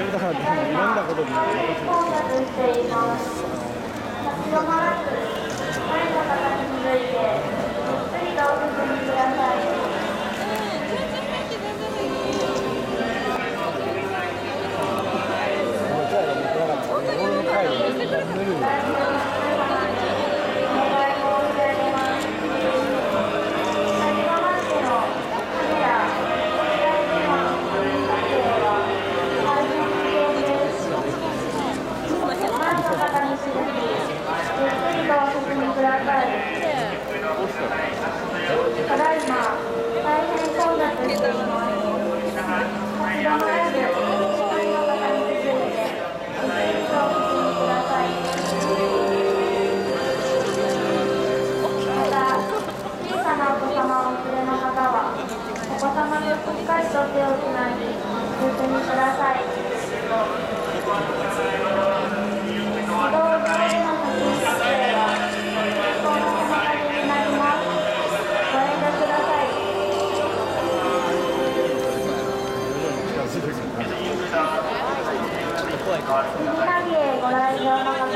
ろいろだからいろんなことに。何?